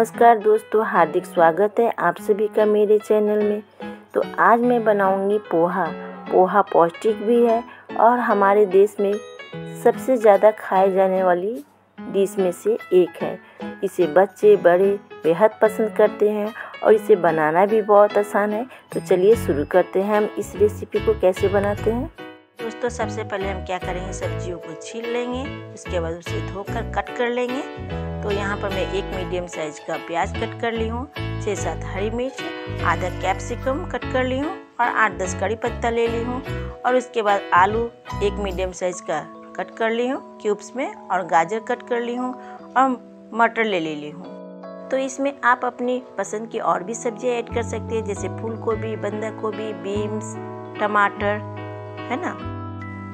नमस्कार दोस्तों, हार्दिक स्वागत है आप सभी का मेरे चैनल में। तो आज मैं बनाऊँगी पोहा। पोहा पौष्टिक भी है और हमारे देश में सबसे ज़्यादा खाए जाने वाली डिश में से एक है। इसे बच्चे, बड़े बेहद पसंद करते हैं और इसे बनाना भी बहुत आसान है। तो चलिए शुरू करते हैं। हम इस रेसिपी को कैसे बनाते हैं? दोस्तों, सबसे पहले हम क्या करेंगे? सब्जियों को छील लेंगे, उसके बाद उसे धोकर कट कर लेंगे। तो यहाँ पर मैं एक मीडियम साइज़ का प्याज कट कर ली हूँ छः सात हरी मिर्च, आधा कैप्सिकम कट कर ली हूँ और आठ दस कड़ी पत्ता ले ली हूँ। और उसके बाद आलू एक मीडियम साइज़ का कट कर ली हूँ, क्यूब्स में और गाजर कट कर ली हूँ और मटर ले ले ली हूँ। तो इसमें आप अपनी पसंद की और भी सब्ज़ियाँ ऐड कर सकते हैं, जैसे फूल गोभी बंदा गोभी बीन्स, टमाटर, है ना?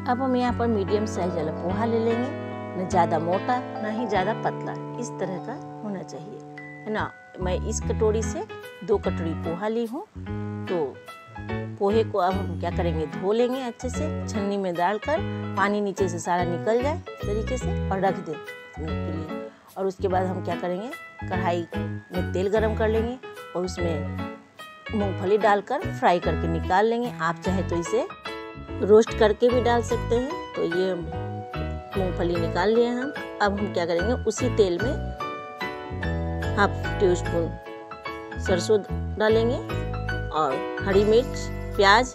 अब हम यहाँ पर मीडियम साइज़ वाला पोहा ले लेंगे। न ज़्यादा मोटा, ना ही ज़्यादा पतला। इस तरह का होना चाहिए। है ना? मैं इस कटोरी से दो कटोरी पोहा ली हूँ। तो पोहे को अब हम क्या करेंगे? धो लेंगे अच्छे से, छन्नी में डालकर, पानी नीचे से सारा निकल जाए तरीके से और रख दें के लिए। और उसके बाद हम क्या करेंगे? कढ़ाई में तेल गरम कर लेंगे और उसमें मूंगफली डालकर फ्राई करके निकाल लेंगे। आप चाहे तो इसे रोस्ट करके भी डाल सकते हैं। तो ये मूंगफली निकाल लिए हम। अब हम क्या करेंगे, उसी तेल में हाफ़ टी स्पून सरसों डालेंगे और हरी मिर्च, प्याज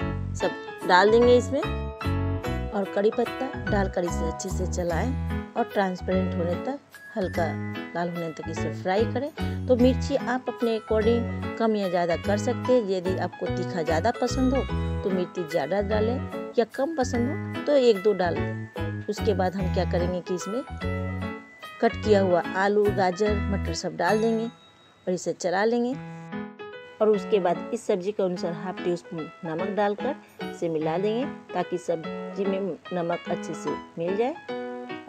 सब डाल देंगे इसमें। और कड़ी पत्ता डालकर इसे अच्छे से चलाएँ और ट्रांसपेरेंट होने तक, हल्का लाल होने तक इसे फ्राई करें। तो मिर्ची आप अपने अकॉर्डिंग कम या ज़्यादा कर सकते हैं। यदि आपको तीखा ज़्यादा पसंद हो तो मिर्ची ज़्यादा डालें या कम पसंद हो तो एक दो डाल दें। उसके बाद हम क्या करेंगे कि इसमें कट किया हुआ आलू, गाजर, मटर सब डाल देंगे और इसे चला लेंगे। और उसके बाद इस सब्ज़ी के अनुसार हाफ़ टी स्पून नमक डालकर इसे मिला देंगे, ताकि सब्ज़ी में नमक अच्छे से मिल जाए।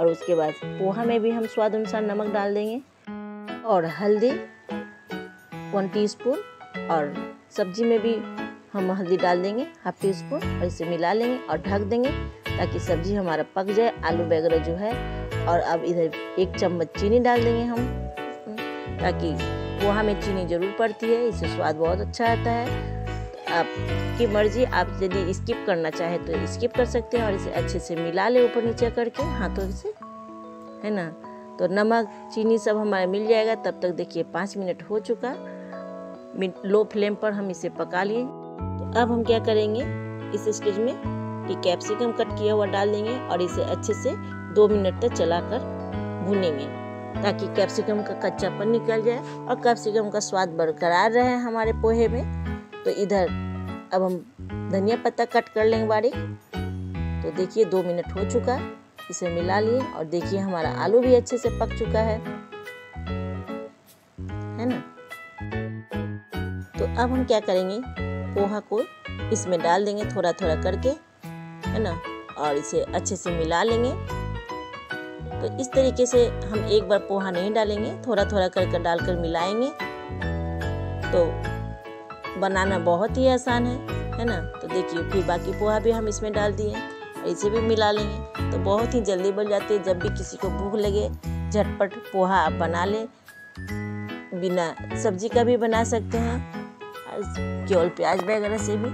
और उसके बाद पोहा में भी हम स्वाद अनुसार नमक डाल देंगे। और हल्दी वन टीस्पून और सब्ज़ी में भी हम हल्दी डाल देंगे हाफ़ टी स्पून और इसे मिला लेंगे और ढक देंगे ताकि सब्ज़ी हमारा पक जाए, आलू वगैरह जो है। और अब इधर एक चम्मच चीनी डाल देंगे हम, ताकि पोहा में चीनी ज़रूर पड़ती है, इससे स्वाद बहुत अच्छा आता है। आपकी मर्ज़ी, आप यदि स्किप करना चाहे तो स्किप कर सकते हैं और इसे अच्छे से मिला ले ऊपर नीचे करके हाथों से, है ना? तो नमक, चीनी सब हमारा मिल जाएगा, तब तक देखिए पाँच मिनट हो चुका। लो फ्लेम पर हम इसे पका लिए। तो अब हम क्या करेंगे? इस स्टेज में कि कैप्सिकम कट किया हुआ डाल देंगे और इसे अच्छे से दो मिनट तक चलाकर भूनेंगे, ताकि कैप्सिकम का कच्चापन निकल जाए और कैप्सिकम का स्वाद बरकरार रहे हमारे पोहे में। तो इधर अब हम धनिया पत्ता कट कर लेंगे बारीक। तो देखिए दो मिनट हो चुका इसे मिला लिए और देखिए हमारा आलू भी अच्छे से पक चुका है। है ना? तो अब हम क्या करेंगे? पोहा को इसमें डाल देंगे थोड़ा थोड़ा करके, है ना? और इसे अच्छे से मिला लेंगे। तो इस तरीके से हम एक बार पोहा नहीं डालेंगे थोड़ा थोड़ा कर करके डालकर मिलाएँगे। तो बनाना बहुत ही आसान है है ना? तो देखिए, फिर बाकी पोहा भी हम इसमें डाल दिए और इसे भी मिला लेंगे। तो बहुत ही जल्दी बन जाते हैं, जब भी किसी को भूख लगे, झटपट पोहा आप बना लें। बिना सब्ज़ी का भी बना सकते हैं केवल प्याज वगैरह से भी।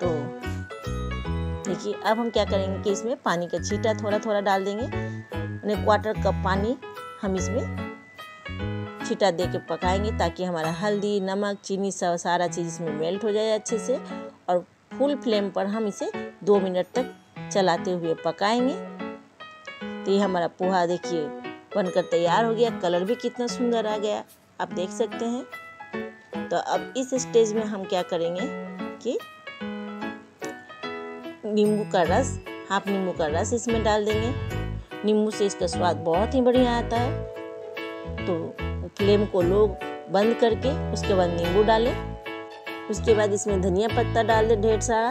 तो देखिए, अब हम क्या करेंगे कि इसमें पानी का छीटा थोड़ा थोड़ा डाल देंगे। क्वार्टर कप पानी हम इसमें छिटा दे के पकाएँगे ताकि हमारा हल्दी, नमक, चीनी सब सारा चीज़ इसमें मेल्ट हो जाए अच्छे से। और फुल फ्लेम पर हम इसे दो मिनट तक चलाते हुए पकाएँगे। तो ये हमारा पोहा देखिए बनकर तैयार हो गया। कलर भी कितना सुंदर आ गया। आप देख सकते हैं। तो अब इस स्टेज में हम क्या करेंगे कि नींबू का रस, हाफ़ नींबू का रस इसमें डाल देंगे। नींबू से इसका स्वाद बहुत ही बढ़िया आता है। तो फ्लेम को लो बंद करके उसके बाद नींबू डालें। उसके बाद इसमें धनिया पत्ता डाल दें ढेर सारा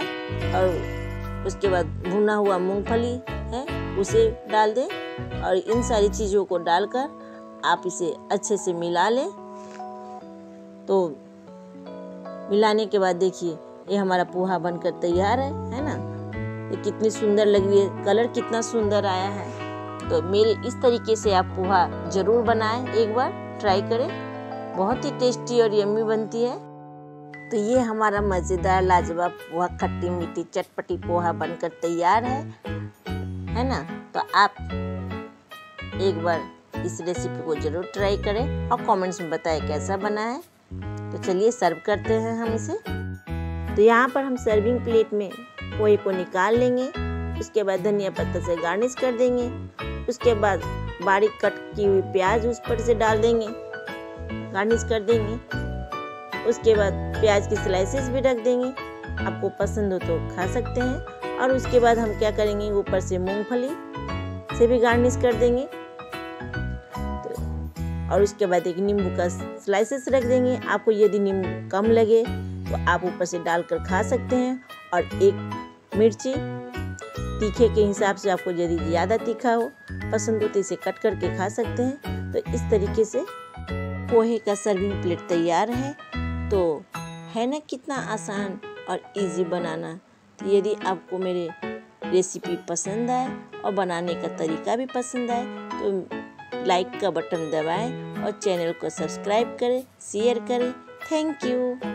और उसके बाद भुना हुआ मूंगफली है, उसे डाल दें और इन सारी चीज़ों को डालकर आप इसे अच्छे से मिला लें। तो मिलाने के बाद देखिए, ये हमारा पोहा बनकर तैयार है है ना? ये कितनी सुंदर लग रही है, कलर कितना सुंदर आया है। तो मेरे इस तरीके से आप पोहा ज़रूर बनाएँ, एक बार ट्राई करें। बहुत ही टेस्टी और यम्मी बनती है। तो ये हमारा मज़ेदार, लाजवाब पोहा, खट्टी मीठी, चटपटी पोहा बनकर तैयार है। है ना? तो आप एक बार इस रेसिपी को ज़रूर ट्राई करें और कमेंट्स में बताएँ कैसा बना है। चलिए सर्व करते हैं हम इसे। तो यहाँ पर हम सर्विंग प्लेट में पोहे को निकाल लेंगे, उसके बाद धनिया पत्ता से गार्निश कर देंगे, उसके बाद बारीक कट की हुई प्याज उस पर से डाल देंगे गार्निश कर देंगे, उसके बाद प्याज की स्लाइसेस भी रख देंगे, आपको पसंद हो तो खा सकते हैं। और उसके बाद हम क्या करेंगे, ऊपर से मूंगफली से भी गार्निश कर देंगे। और उसके बाद एक नींबू का स्लाइसेस रख देंगे। आपको यदि नींबू कम लगे तो आप ऊपर से डालकर खा सकते हैं। और एक मिर्ची, तीखे के हिसाब से आपको यदि ज़्यादा तीखा हो, पसंद हो तो इसे कट करके खा सकते हैं। तो इस तरीके से पोहे का सर्विंग प्लेट तैयार है। तो है ना कितना आसान और इजी बनाना। तो यदि आपको मेरे रेसिपी पसंद आए और बनाने का तरीका भी पसंद आए तो लाइक का बटन दबाएँ और चैनल को सब्सक्राइब करें शेयर करें। Thank you.